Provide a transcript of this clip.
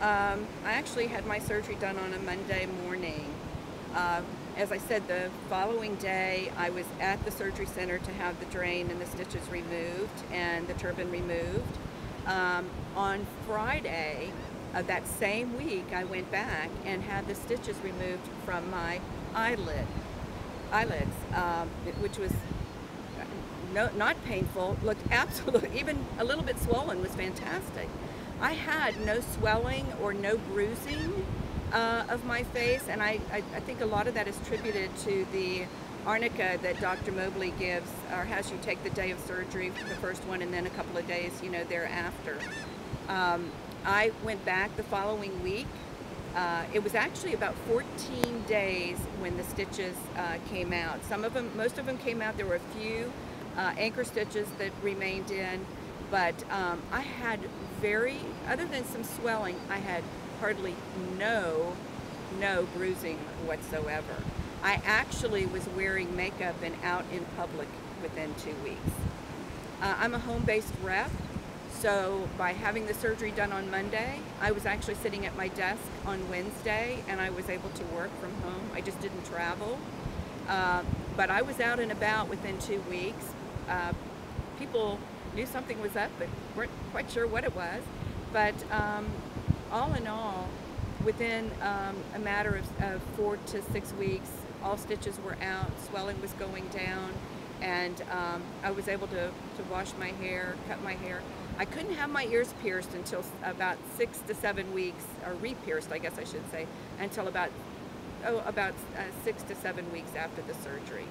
Um, I actually had my surgery done on a Monday morning. Uh, as I said, the following day I was at the surgery center to have the drain and the stitches removed and the turban removed. Um, on Friday of that same week, I went back and had the stitches removed from my eyelid, eyelids, um, which was no, not painful, looked absolutely, even a little bit swollen was fantastic. I had no swelling or no bruising uh, of my face, and I, I, I, think a lot of that is attributed to the arnica that Dr. Mobley gives, or has you take the day of surgery, the first one, and then a couple of days, you know, thereafter. Um, I went back the following week. Uh, it was actually about 14 days when the stitches uh, came out. Some of them, most of them came out. There were a few uh, anchor stitches that remained in, but um, I had very, other than some swelling, I had hardly no, no bruising whatsoever. I actually was wearing makeup and out in public within two weeks. Uh, I'm a home-based rep, so by having the surgery done on Monday, I was actually sitting at my desk on Wednesday and I was able to work from home. I just didn't travel. Uh, but I was out and about within two weeks. Uh, people knew something was up, but weren't quite sure what it was. But um, all in all, within um, a matter of, of, four to six weeks, all stitches were out, swelling was going down, and um, I was able to, to wash my hair, cut my hair. I couldn't have my ears pierced until about six to seven weeks, or re-pierced, I guess I should say, until about oh, about uh, six to seven weeks after the surgery.